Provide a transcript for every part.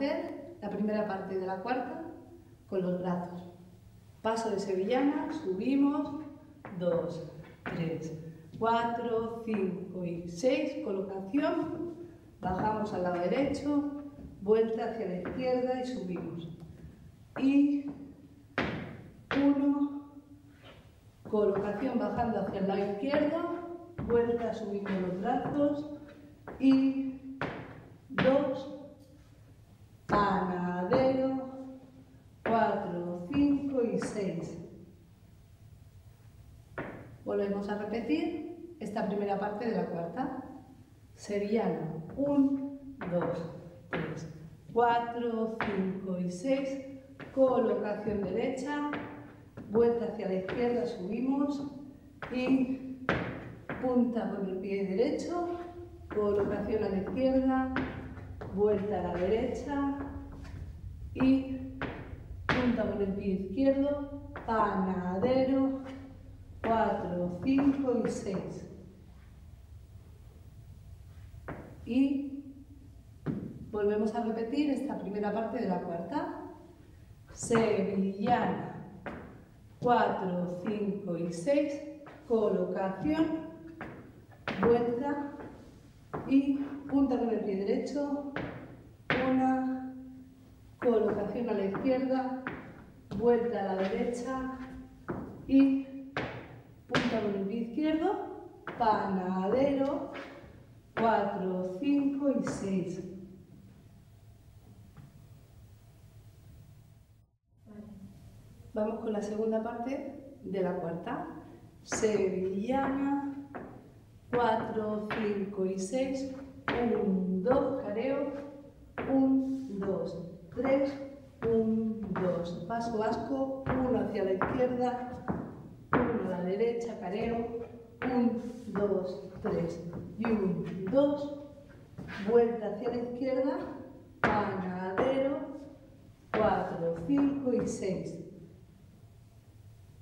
la primera parte de la cuarta con los brazos. Paso de sevillana, subimos, 2, 3, 4, 5 y 6, colocación, bajamos al lado derecho, vuelta hacia la izquierda y subimos. Y 1, colocación bajando hacia el lado izquierdo, vuelta subiendo los brazos y 2, panadero, 4, 5 y 6. Volvemos a repetir esta primera parte de la cuarta. Sevillana, 1, 2, 3, 4, 5 y 6. Colocación derecha, vuelta hacia la izquierda, subimos y punta con el pie derecho, colocación a la izquierda, vuelta a la derecha y punta con el pie izquierdo, panadero, 4, 5 y 6. Y volvemos a repetir esta primera parte de la cuarta. Sevillana, 4, 5 y 6, colocación, vuelta y punta con el pie derecho, una, colocación a la izquierda, vuelta a la derecha y punta con el pie izquierdo, panadero, 4, 5 y 6. Vamos con la segunda parte de la cuarta. Sevillana, 4, 5 y 6. 1, 2, careo. 1, 2, 3. 1, 2. Paso vasco. 1 hacia la izquierda. 1 a la derecha, careo. 1, 2, 3. Y 1, 2. Vuelta hacia la izquierda. Panadero. 4, 5 y 6.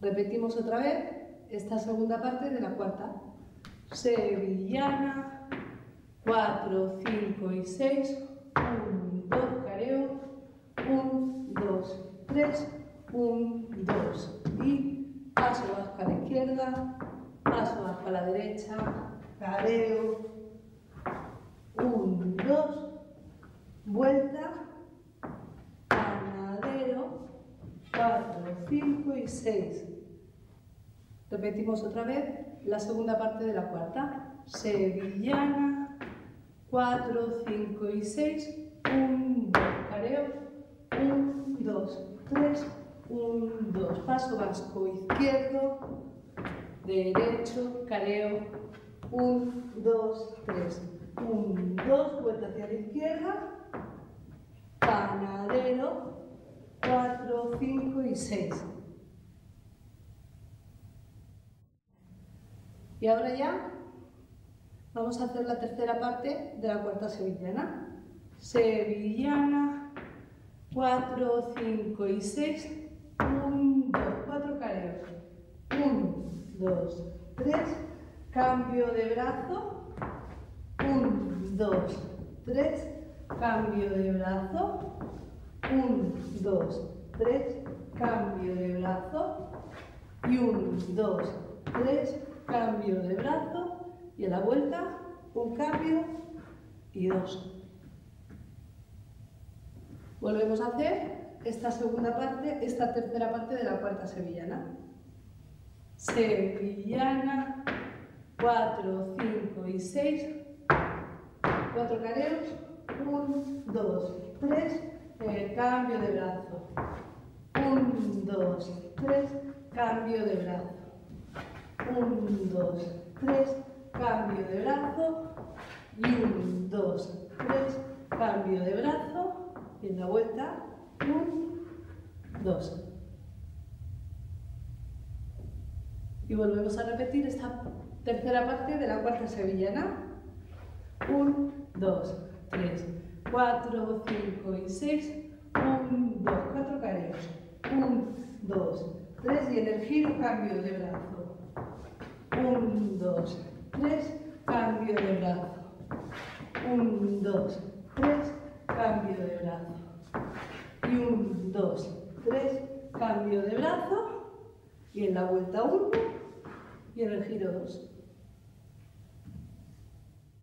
Repetimos otra vez esta segunda parte de la cuarta. Sevillana, 4, 5 y 6, 1, 2, careo, 1, 2, 3, 1, 2 y paso bajo a la izquierda, paso bajo a la derecha, careo, 1, 2, vuelta, panadero, 4, 5 y 6. Repetimos otra vez la segunda parte de la cuarta. Sevillana, 4, 5 y 6. 1, 2, careo. 1, 2, 3. 1, 2. Paso vasco izquierdo, derecho, careo. 1, 2, 3. 1, 2, vuelta hacia la izquierda. Panadero, 4, 5 y 6. Y ahora ya vamos a hacer la tercera parte de la cuarta sevillana. Sevillana, 4, 5 y 6. 1, 2, 4 careos. 1, 2, 3. Cambio de brazo. 1, 2, 3. Cambio de brazo. 1, 2, 3. Cambio de brazo. Y 1, 2, 3 cambio de brazo y a la vuelta un cambio y dos. Volvemos a hacer esta segunda parte, esta tercera parte de la cuarta sevillana. Sevillana, 4, 5 y 6, 4 careos, 1, 2, 3, cambio de brazo, 1, 2, 3, cambio de brazo. 1, 2, 3, cambio de brazo y 1, 2, 3, cambio de brazo y en la vuelta 1, 2. Y volvemos a repetir esta tercera parte de la cuarta sevillana. 1, 2, 3, 4, 5 y 6. 1, 2, 4 careos. 1, 2, 3 y en el giro cambio de brazo. 1, 2, 3, cambio de brazo. 1, 2, 3, cambio de brazo. y un, dos, tres, cambio de brazo y en la vuelta uno y en el giro dos.